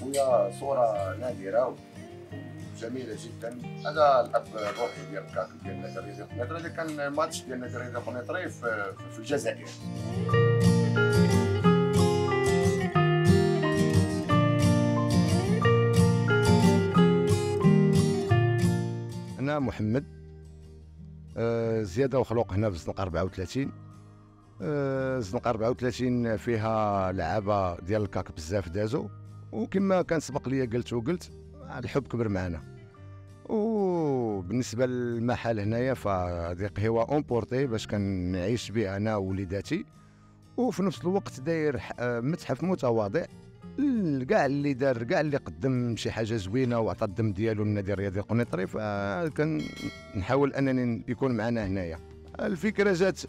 خويا صورة نادرة جميله جدا. هذا الأب الروحي ديال الكاك ديال نادي ديال قنيطره اللي كان ماتش ديال نادي ديال قنيطره في في الجزائر. أنا محمد آه، زيادة وخلوق هنا في الزنقه 34 آه، الزنقه 34 فيها لعابة ديال الكاك بزاف دازو. وكما كان سبق لي قلت وقلت الحب كبر معنا. وبالنسبة للمحل هنايا فهذه قهوة à emporter باش كنعيش بها أنا ووليداتي. وفي نفس الوقت داير متحف متواضع كاع اللي دار كاع اللي قدم شي حاجة زوينة وعطى الدم ديالو للنادي الرياضي القنيطري فكان نحاول أنني يكون معنا هنايا. الفكرة جات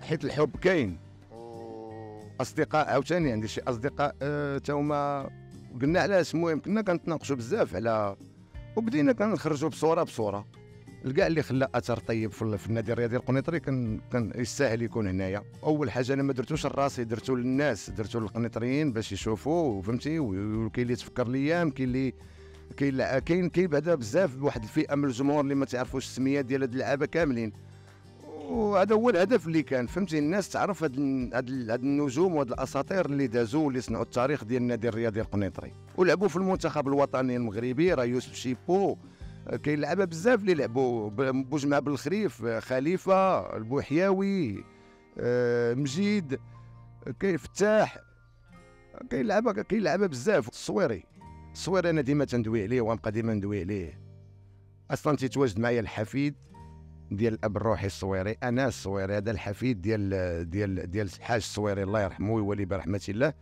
حيت الحب كاين. أصدقاء عاوتاني عندي شي أصدقاء هما قلنا علاش المهم كنا كنتناقشوا بزاف على وبدينا كنخرجوا بصورة بصورة. كاع اللي خلى أثر طيب في ال- في النادي الرياضي القنيطري كان كان يستاهل يكون هنايا. أول حاجة أنا ما درتوش لراسي درتو للناس درتو للقنيطريين باش يشوفوا فهمتي وكاين اللي تفكر الأيام كاين اللي كاين كاين كاين بعدا بزاف واحد الفئة من الجمهور اللي ما تعرفوش السميات ديال هاد اللعابة كاملين. وهذا هو الهدف اللي كان فهمتي؟ الناس تعرف هاد هاد هاد النجوم وهاد الأساطير اللي دازوا واللي صنعوا التاريخ ديال النادي الرياضي القنيطري. ولعبوا في المنتخب الوطني المغربي راه يوسف شيبو آه، كاين لعابه بزاف اللي لعبوا ب- بوجمع بالخريف آه، خليفة البوحياوي آه، مجيد كاين فتاح كاين لعابه كاين لعابه بزاف. الصويري الصويري أنا ديما تندوي عليه وغنبقى ديما ندوي عليه. أصلا تيتواجد معايا الحفيد. ديال الأب الروحي الصويري أنا الصويري هذا الحفيد ديال ديال ديال الحاج الصويري الله يرحمه ويولي برحمة الله.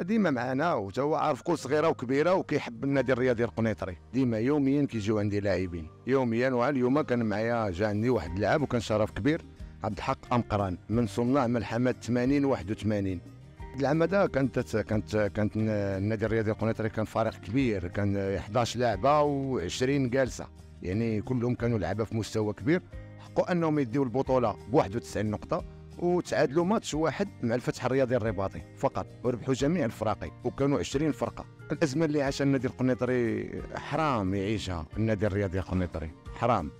ديما معنا وتا هو عارف كل صغيرة وكبيرة وكيحب النادي الرياضي القنيطري. ديما يوميا كيجيو عندي لاعبين. يوميا وها اليوم كان معايا جا عندي واحد اللاعب وكان شرف كبير عبد الحق أمقران من صناع ملحمة 80 81 العام هذا كانت كانت كانت النادي الرياضي القنيطري كان فريق كبير كان 11 لاعبه و20 جالسه يعني كلهم كانوا لعبة في مستوى كبير. حقوا أنهم يديوا البطولة ب 91 نقطة وتعادلوا ماتش واحد مع الفتح الرياضي الرباطي فقط وربحوا جميع الفراقي وكانوا 20 فرقة. الأزمة اللي عاشها النادي القنيطري حرام يعيشها النادي الرياضي القنيطري حرام.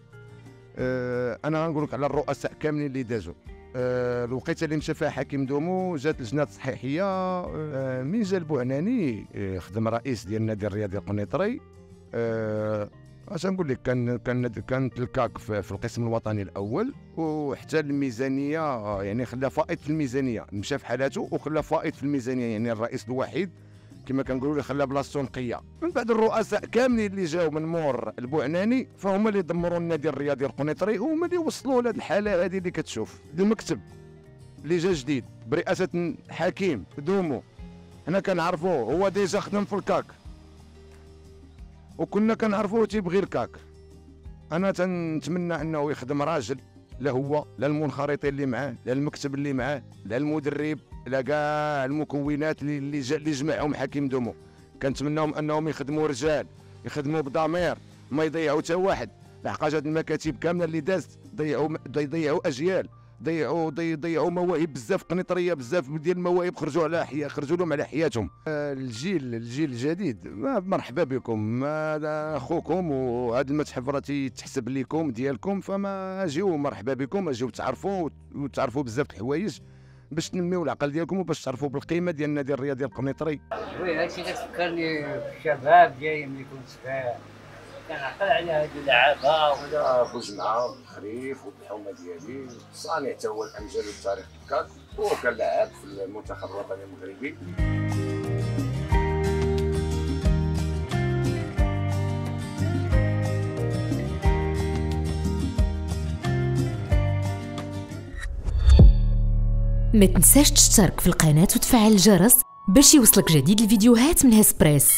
أه أنا غنقول لك على الرؤساء كاملين اللي دازوا. أه الوقيتة اللي مشى فيها حكيم دومو جات لجنه تصحيحيه أه من جا البوعناني أه خدم رئيس ديال النادي الرياضي القنيطري. أه اش نقول لك كان كان كانت الكاك في, القسم الوطني الأول وحتى الميزانية يعني خلى فائض في الميزانية. مشى في حالاته وخلى فائض في الميزانية يعني الرئيس الوحيد كما كنقولوا لي خلى بلاصتو نقية. من بعد الرؤساء كاملين اللي جاوا من مور البوعناني فهم اللي دمروا النادي الرياضي القنيطري وهما اللي وصلوا لهذه الحالة هذه اللي كتشوف. المكتب اللي جا جديد برئاسة حكيم دومو. حنا كنعرفوه هو déjà خدم في الكاك. وكنا كنعرفوه تيبغي الكاك أنا تنتمنى أنه يخدم راجل لا هو لا المنخرطين اللي معاه لا المكتب اللي معاه لا المدرب لا كاع المكونات اللي اللي, جمعهم حكيم دومو. كنتمناهم أنهم يخدموا رجال يخدموا بضمير ما يضيعوا حتى واحد. لحقاش هاد المكاتب كاملة اللي دازت ضيعوا ضيعوا أجيال. ضيعوا ضي- ضيعوا مواهب بزاف قنيطرية بزاف ديال المواهب خرجوا على حياة خرجوا لهم على حياتهم. آه، الجيل الجيل الجديد ما- مرحبا بكم. أخوكم وهذا المتحف راه تيتحسب لكم ديالكم فما أجيو مرحبا بكم أجيو تعرفوا وت- وتعرفوا بزاف د الحوايج باش تنميو العقل ديالكم وباش تعرفوا بالقيمة ديال النادي الرياضي القنيطري وي هادشي كتفكرني بالشباب ديالي ملي كنت صغير كنعقل على هاد اللعابة ولا بوجمعه بالخريف وبالحومه ديالي. صانع حتى هو الأمجاد والتاريخ الكاك هو كان لاعب في المنتخب الوطني المغربي. ما تنساش تشترك في القناة وتفعل الجرس باش يوصلك جديد الفيديوهات من هسبريس.